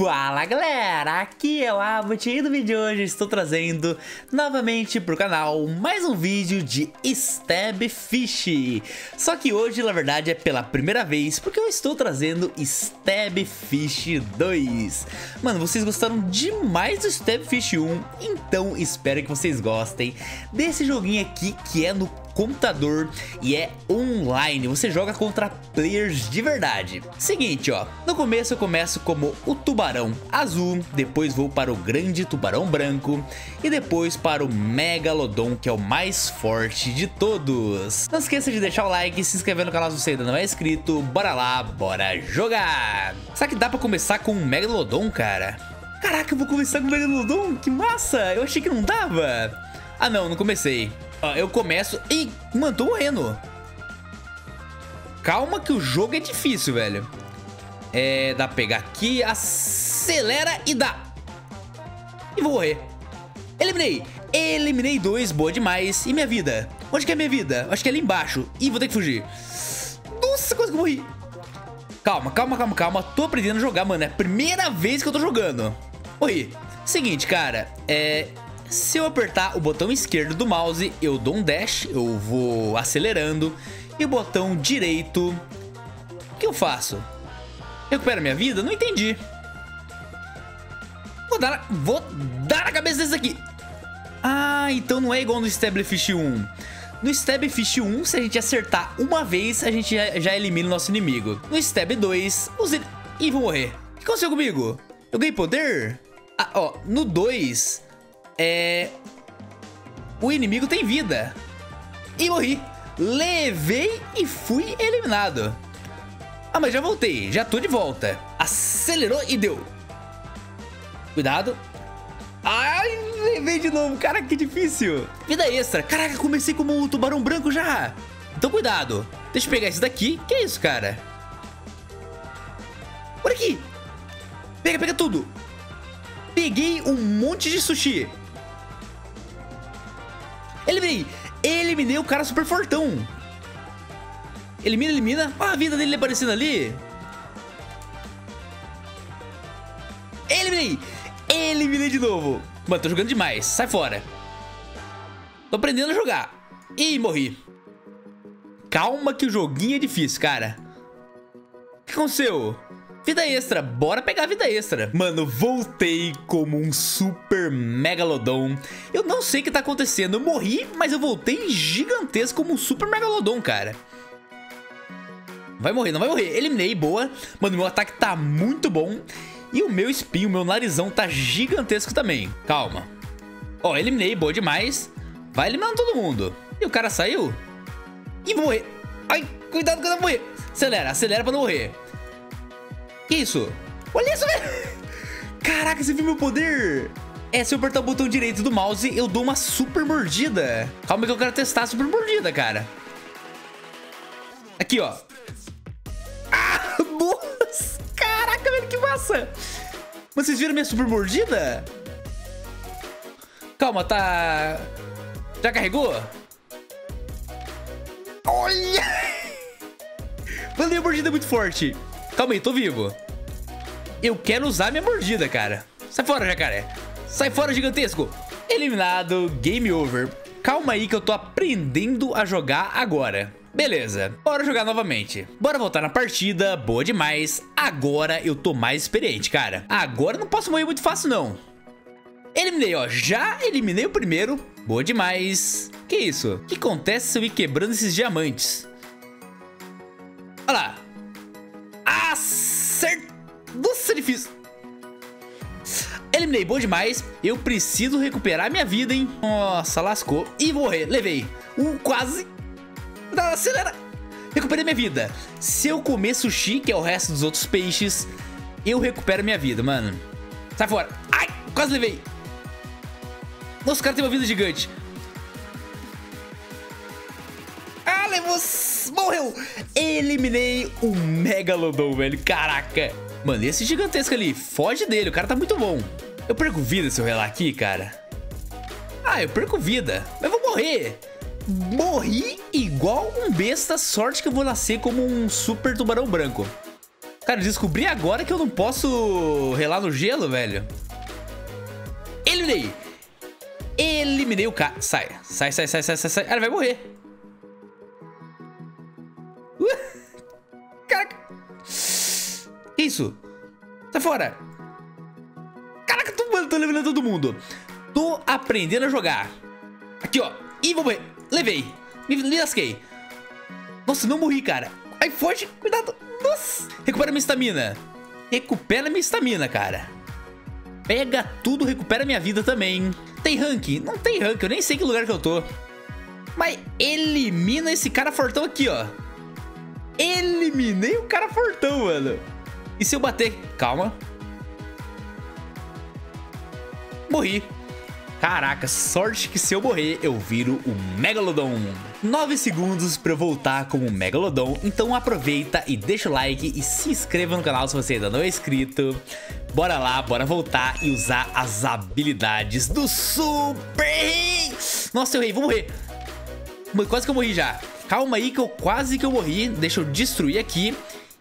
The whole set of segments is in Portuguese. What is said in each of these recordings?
Fala galera, aqui é o Abbott e no vídeo de hoje estou trazendo novamente para o canal mais um vídeo de Stab Fish. Só que hoje na verdade é pela primeira vez porque eu estou trazendo Stab Fish 2 Mano, vocês gostaram demais do Stab Fish 1, então espero que vocês gostem desse joguinho aqui que é no computador e é online. Você joga contra players de verdade. Seguinte, ó. No começo eu começo como o tubarão azul, depois vou para o grande tubarão branco e depois para o megalodon, que é o mais forte de todos. Não esqueça de deixar o like, se inscrever no canal se você ainda não é inscrito. Bora lá, bora jogar. Será que dá pra começar com um megalodon, cara? Caraca, eu vou começar com o megalodon? Que massa! Eu achei que não dava. Ah não, não comecei. Eu começo... Ih, mano, tô morrendo. Calma que o jogo é difícil, velho. É, dá pra pegar aqui, acelera e dá. E vou morrer. Eliminei. Eliminei dois, boa demais. E minha vida? Onde que é minha vida? Acho que é ali embaixo. Ih, vou ter que fugir. Nossa, quase que eu morri. Calma, calma, calma, calma. Tô aprendendo a jogar, mano. É a primeira vez que eu tô jogando. Morri. Seguinte, cara. É... Se eu apertar o botão esquerdo do mouse, eu dou um dash, eu vou acelerando. E o botão direito, o que eu faço? Recupera minha vida? Não entendi. Vou dar, vou dar na cabeça desse aqui. Ah, então não é igual no Stablefish 1. No Stabfish 1, se a gente acertar uma vez, a gente já, já elimina o nosso inimigo. No Stab 2, os... Ih, vou morrer. O que aconteceu comigo? Eu ganhei poder? Ah, ó, no 2, é... O inimigo tem vida. E morri. Levei e fui eliminado. Ah, mas já voltei. Já tô de volta. Acelerou e deu. Cuidado. Ai, levei de novo. Caraca, que difícil. Vida extra. Caraca, comecei como um tubarão branco já. Então cuidado. Deixa eu pegar esse daqui. Que é isso, cara? Olha aqui. Pega, pega tudo. Peguei um monte de sushi. Eliminei. Eliminei o cara super fortão. Elimina, elimina. Olha a vida dele aparecendo ali. Eliminei. Eliminei de novo. Mano, tô jogando demais. Sai fora. Tô aprendendo a jogar. Ih, morri. Calma que o joguinho é difícil, cara. O que aconteceu? Vida extra, bora pegar vida extra. Mano, voltei como um super megalodon. Eu não sei o que tá acontecendo. Eu morri, mas eu voltei gigantesco como um super megalodon, cara. Vai morrer, não vai morrer. Eliminei, boa. Mano, meu ataque tá muito bom. E o meu espinho, meu narizão tá gigantesco também. Calma. Ó, eliminei, boa demais. Vai eliminando todo mundo. E o cara saiu? E vou morrer. Ai, cuidado que eu não morrer. Acelera, acelera pra não morrer. Que isso? Olha isso, velho! Caraca, você viu meu poder? É, se eu apertar o botão direito do mouse, eu dou uma super mordida. Calma que eu quero testar a super mordida, cara. Aqui, ó. Ah, nossa! Caraca, velho, que massa! Vocês viram minha super mordida? Calma, tá... Já carregou? Olha! Mandei a mordida muito forte. Calma aí, tô vivo. Eu quero usar minha mordida, cara. Sai fora, jacaré. Sai fora, gigantesco. Eliminado, game over. Calma aí que eu tô aprendendo a jogar agora. Beleza, bora jogar novamente. Bora voltar na partida, boa demais. Agora eu tô mais experiente, cara. Agora não posso morrer muito fácil, não. Eliminei, ó. Já eliminei o primeiro. Boa demais. Que isso? O que acontece se eu ir quebrando esses diamantes? Olha lá. Eliminei, bom demais. Eu preciso recuperar minha vida, hein? Nossa, lascou. E morrer. Levei. Um quase. Não, acelera. Recuperei minha vida. Se eu comer sushi, que é o resto dos outros peixes, eu recupero minha vida, mano. Sai fora. Ai, quase levei. Nossa, o cara tem uma vida gigante. Ah, levou... Morreu. Eliminei o Megalodon, velho. Caraca. Mano, esse gigantesco ali, foge dele. O cara tá muito bom. Eu perco vida se eu relar aqui, cara. Ah, eu perco vida. Mas vou morrer. Morri igual um besta. Sorte que eu vou nascer como um super tubarão branco. Cara, descobri agora que eu não posso relar no gelo, velho. Eliminei. Eliminei o cara. Sai, sai, sai, sai, sai, sai, sai. Ah, ele vai morrer. Uh. Caraca. Que isso? Sai fora. Tô, eliminando todo mundo. Tô aprendendo a jogar. Aqui, ó. Ih, vou morrer. Levei. Me, me lasquei. Nossa, não morri, cara. Ai, foge. Cuidado. Nossa. Recupera minha estamina. Recupera minha estamina, cara. Pega tudo, recupera minha vida também. Tem rank? Não tem rank, eu nem sei que lugar que eu tô. Mas elimina esse cara fortão aqui, ó. Eliminei o cara fortão, mano. E se eu bater? Calma. Morri. Caraca, sorte que se eu morrer, eu viro o Megalodon. 9 segundos pra eu voltar como Megalodon, então aproveita e deixa o like e se inscreva no canal se você ainda não é inscrito. Bora lá, bora voltar e usar as habilidades do Super. Nossa, eu rei, vou morrer. Quase que eu morri já. Calma aí que eu quase que eu morri. Deixa eu destruir aqui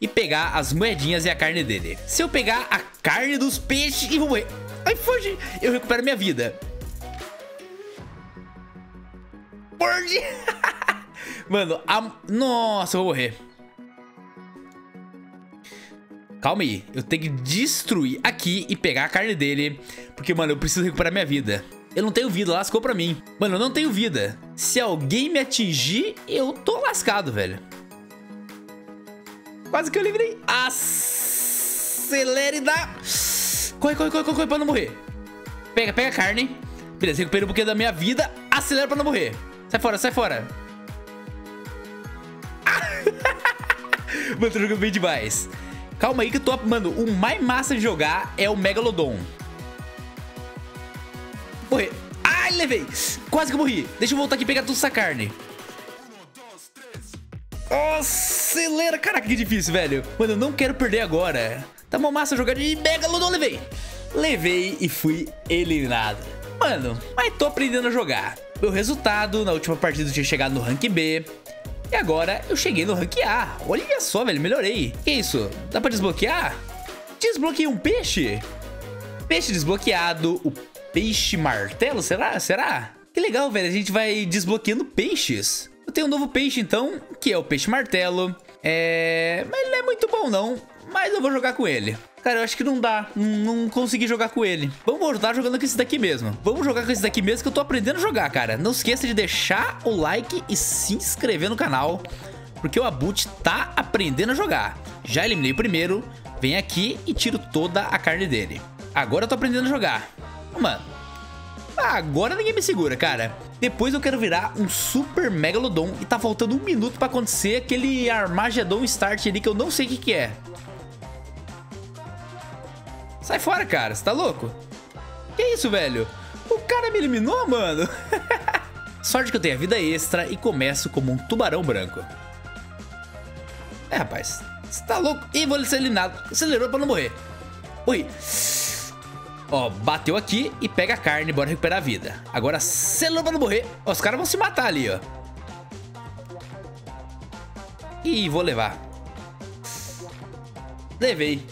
e pegar as moedinhas e a carne dele. Se eu pegar a carne dos peixes e vou morrer. Ai, foge. Eu recupero minha vida. Bird! Mano, a... Nossa, eu vou morrer. Calma aí, eu tenho que destruir aqui e pegar a carne dele Porque, mano, eu preciso recuperar minha vida Eu não tenho vida, lascou pra mim Mano, eu não tenho vida Se alguém me atingir, eu tô lascado, velho Quase que eu livrei Acelere da... Corre, corre, corre, corre, pra não morrer Pega, pega a carne Beleza, recuperei um pouquinho da minha vida Acelera pra não morrer Sai fora, sai fora. Mano, tô jogando bem demais. Calma aí que eu tô... Mano, o mais massa de jogar é o Megalodon. Morrer. Ai, levei. Quase que eu morri. Deixa eu voltar aqui e pegar toda essa carne. Acelera. Caraca, que difícil, velho. Mano, eu não quero perder agora. Tá uma massa jogar de Megalodon, levei. Levei e fui eliminado. Mano, mas tô aprendendo a jogar. Meu resultado na última partida tinha chegado no rank B. E agora eu cheguei no rank A. Olha só, velho, melhorei. Que isso? Dá pra desbloquear? Desbloqueei um peixe? Peixe desbloqueado. O peixe martelo, será? Será? Que legal, velho. A gente vai desbloqueando peixes. Eu tenho um novo peixe, então, que é o peixe martelo. É... Mas ele não é muito bom, não. Mas eu vou jogar com ele. Cara, eu acho que não dá. Não, não consegui jogar com ele. Vamos voltar jogando com esse daqui mesmo. Vamos jogar com esse daqui mesmo que eu tô aprendendo a jogar, cara. Não esqueça de deixar o like e se inscrever no canal. Porque o Abut tá aprendendo a jogar. Já eliminei o primeiro. Vem aqui e tiro toda a carne dele. Agora eu tô aprendendo a jogar. Mano, agora ninguém me segura, cara. Depois eu quero virar um Super Megalodon e tá faltando um minuto pra acontecer aquele Armageddon Start ali que eu não sei o que que é. Sai fora, cara. Você tá louco? Que isso, velho? O cara me eliminou, mano. Sorte que eu tenho a vida extra e começo como um tubarão branco. É, rapaz. Você tá louco? Ih, vou ser eliminado. Acelerou pra não morrer. Ui. Ó, bateu aqui e pega a carne, bora recuperar a vida. Agora acelerou pra não morrer. Ó, os caras vão se matar ali, ó. Ih, vou levar. Levei.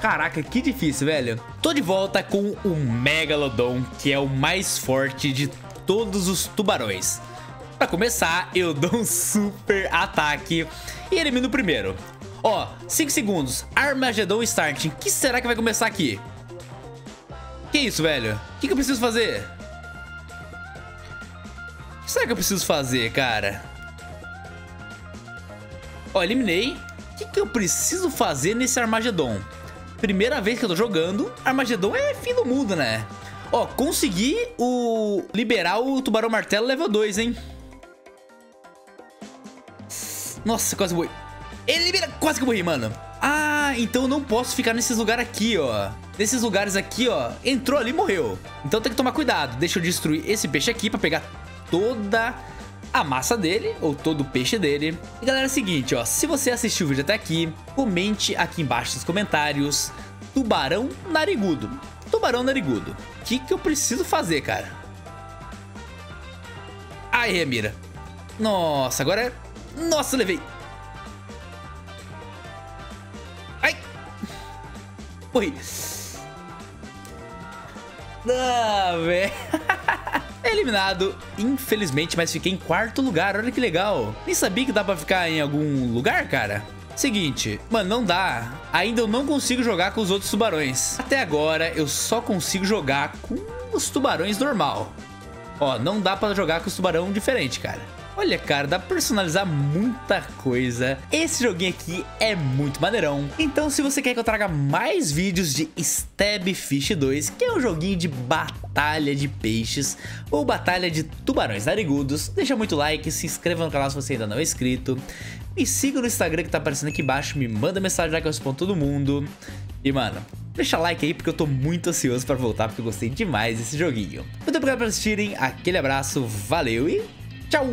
Caraca, que difícil, velho. Tô de volta com o Megalodon, que é o mais forte de todos os tubarões. Pra começar, eu dou um super ataque e elimino o primeiro. Ó, 5 segundos, Armageddon Starting. que será que vai começar aqui? Que isso, velho? O que, que eu preciso fazer? O que será que eu preciso fazer, cara? Ó, eliminei. O que, que eu preciso fazer nesse Armageddon? Primeira vez que eu tô jogando, Armagedon é fim do mundo, né? Ó, consegui o... liberar o Tubarão Martelo level 2, hein? Nossa, quase morri. Ele libera... Quase que morri, mano. Ah, então eu não posso ficar nesses lugares aqui, ó. Nesses lugares aqui, ó. Entrou ali e morreu. Então tem que tomar cuidado. Deixa eu destruir esse peixe aqui pra pegar toda a massa dele, ou todo o peixe dele. E galera, é o seguinte, ó, se você assistiu o vídeo até aqui, comente aqui embaixo nos comentários, tubarão narigudo. Tubarão narigudo. O que, que eu preciso fazer, cara? Ai, Remira. Nossa, agora é... Nossa, levei. Ai, Morri. Não, velho. Eliminado, infelizmente, mas fiquei em quarto lugar. Olha que legal. Nem sabia que dá pra ficar em algum lugar, cara. Seguinte, mano, não dá. Ainda eu não consigo jogar com os outros tubarões. Até agora, eu só consigo jogar com os tubarões normal. Ó, não dá pra jogar com os tubarão diferente, cara. Olha, cara, dá pra personalizar muita coisa. Esse joguinho aqui é muito maneirão. Então, se você quer que eu traga mais vídeos de Stab Fish 2, que é um joguinho de batalha de peixes ou batalha de tubarões narigudos, deixa muito like, se inscreva no canal se você ainda não é inscrito. Me siga no Instagram que tá aparecendo aqui embaixo, me manda mensagem lá que eu respondo todo mundo. E, mano, deixa like aí porque eu tô muito ansioso pra voltar, porque eu gostei demais desse joguinho. Muito obrigado por assistirem, aquele abraço, valeu e Tchau!